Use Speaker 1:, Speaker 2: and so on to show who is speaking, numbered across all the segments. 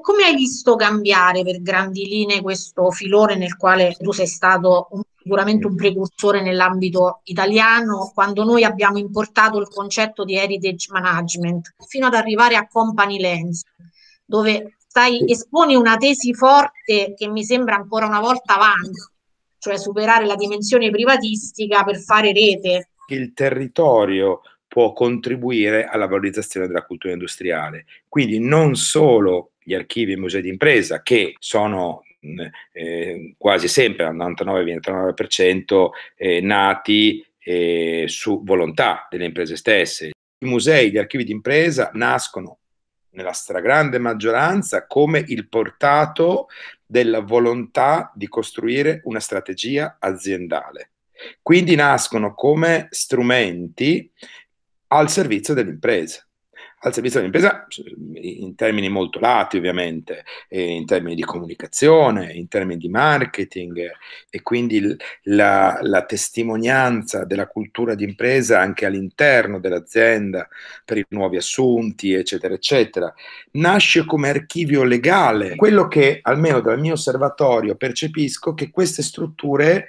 Speaker 1: Come hai visto cambiare per grandi linee questo filone nel quale tu sei stato un, sicuramente un precursore nell'ambito italiano, quando noi abbiamo importato il concetto di heritage management, fino ad arrivare a company lens, dove stai, esponi una tesi forte che mi sembra ancora una volta avanti, cioè superare la dimensione privatistica per fare rete.
Speaker 2: Il territorio può contribuire alla valorizzazione della cultura industriale. Quindi non solo gli archivi e musei di impresa, che sono eh, quasi sempre al 99-99% eh, nati eh, su volontà delle imprese stesse. I musei, gli archivi di impresa nascono nella stragrande maggioranza come il portato della volontà di costruire una strategia aziendale. Quindi nascono come strumenti al servizio dell'impresa al servizio dell'impresa in termini molto lati ovviamente, in termini di comunicazione, in termini di marketing e quindi la, la testimonianza della cultura di impresa anche all'interno dell'azienda per i nuovi assunti, eccetera, eccetera. Nasce come archivio legale. Quello che almeno dal mio osservatorio percepisco che queste strutture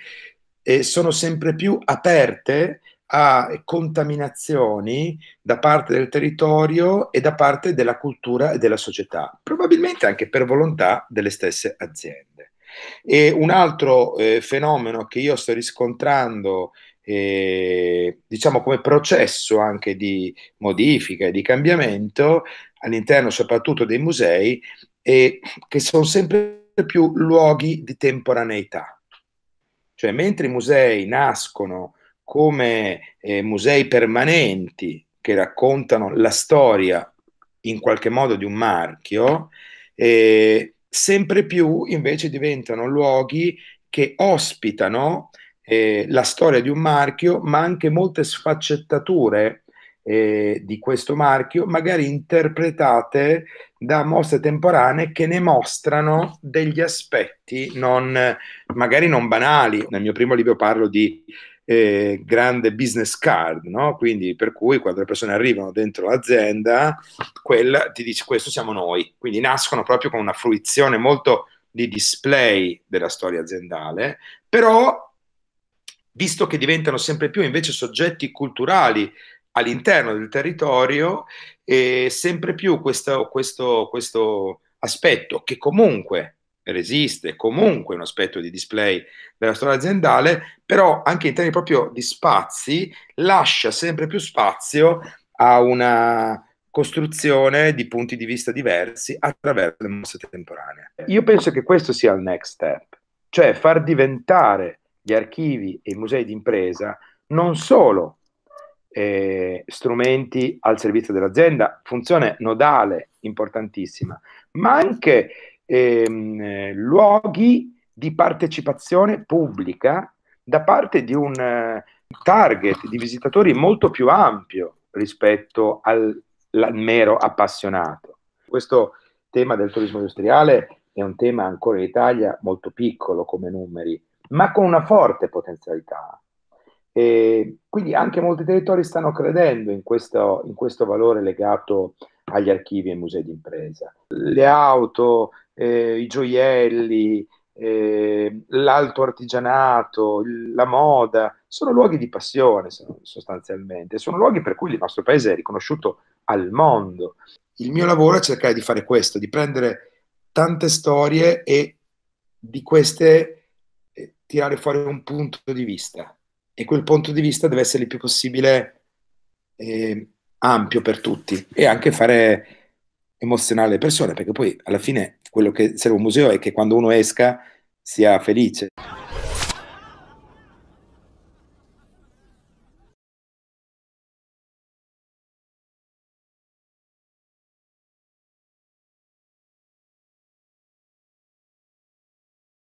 Speaker 2: eh, sono sempre più aperte a contaminazioni da parte del territorio e da parte della cultura e della società, probabilmente anche per volontà delle stesse aziende. E un altro eh, fenomeno che io sto riscontrando, eh, diciamo come processo anche di modifica e di cambiamento all'interno soprattutto dei musei, è che sono sempre più luoghi di temporaneità. Cioè, mentre i musei nascono come eh, musei permanenti che raccontano la storia in qualche modo di un marchio, eh, sempre più invece diventano luoghi che ospitano eh, la storia di un marchio, ma anche molte sfaccettature eh, di questo marchio, magari interpretate da mostre temporanee che ne mostrano degli aspetti non, magari non banali. Nel mio primo libro parlo di eh, grande business card, no? quindi per cui quando le persone arrivano dentro l'azienda, quella ti dice questo siamo noi, quindi nascono proprio con una fruizione molto di display della storia aziendale, però visto che diventano sempre più invece soggetti culturali all'interno del territorio, eh, sempre più questo, questo, questo aspetto che comunque resiste comunque un aspetto di display della storia aziendale, però anche in termini proprio di spazi lascia sempre più spazio a una costruzione di punti di vista diversi attraverso le mostre temporanee. Io penso che questo sia il next step, cioè far diventare gli archivi e i musei di impresa non solo eh, strumenti al servizio dell'azienda, funzione nodale importantissima, ma anche ehm, luoghi di partecipazione pubblica da parte di un uh, target di visitatori molto più ampio rispetto al, al mero appassionato. Questo tema del turismo industriale è un tema ancora in Italia molto piccolo come numeri, ma con una forte potenzialità. E quindi anche molti territori stanno credendo in questo, in questo valore legato agli archivi e musei di impresa. Le auto, eh, i gioielli, eh, l'alto artigianato, la moda, sono luoghi di passione sostanzialmente, sono luoghi per cui il nostro paese è riconosciuto al mondo. Il mio lavoro è cercare di fare questo, di prendere tante storie e di queste eh, tirare fuori un punto di vista e quel punto di vista deve essere il più possibile eh, ampio per tutti e anche fare emozionare le persone, perché poi alla fine quello che serve un museo è che quando uno esca sia felice.